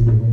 see you.